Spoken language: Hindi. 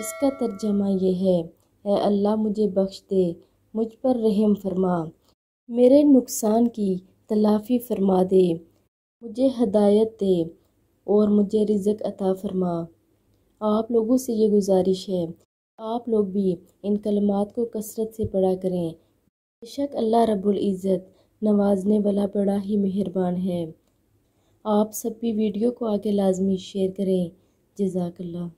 इसका तर्जमा ये है ए अल्लाह, मुझे बख्श दे, मुझ पर रहम फरमा। मेरे नुकसान की तलाफ़ी फरमा दे। मुझे हदायत दे और मुझे रिज़क अता फरमा। आप लोगों से ये गुजारिश है। आप लोग भी इन कलमात को कसरत से पढ़ा करें। बेशक अल्लाह रब्बुल नवाजने वाला बड़ा ही मेहरबान है। आप सब भी वीडियो को आगे लाजमी शेयर करें। जजाकल्ला